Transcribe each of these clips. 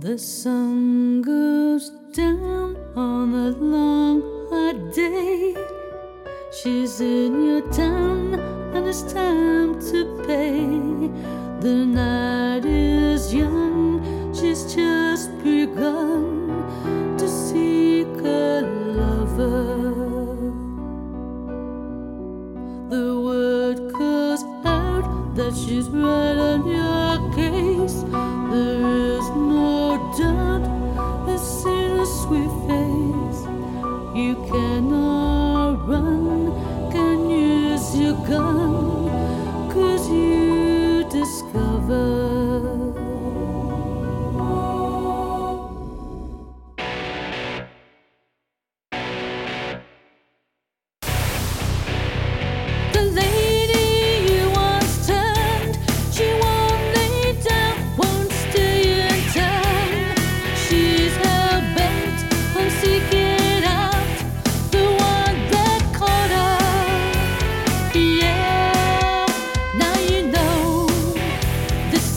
The sun goes down on a long hot day. She's in your town and it's time to pay. The night is young, she's just begun to seek a lover. The word goes out that she's right on your case. There see the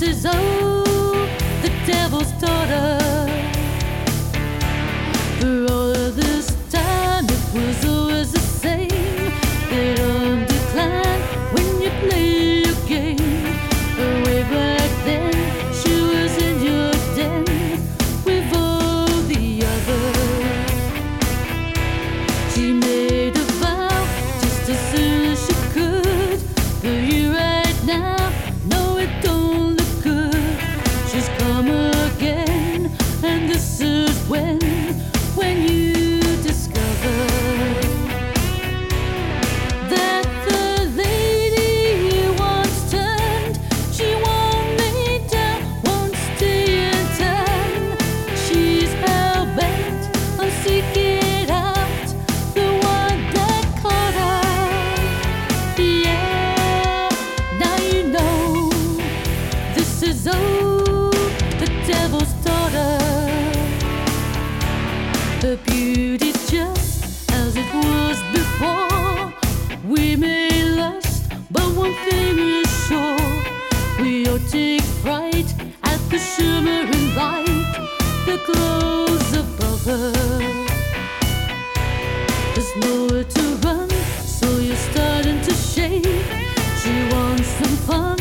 is oh the devil's daughter. She's The beauty's just as it was before. We may lust, but one thing is sure. We'll take fright at the shimmering light that glows above us. There's nowhere to run, so you're starting to shake. She wants some fun.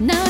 now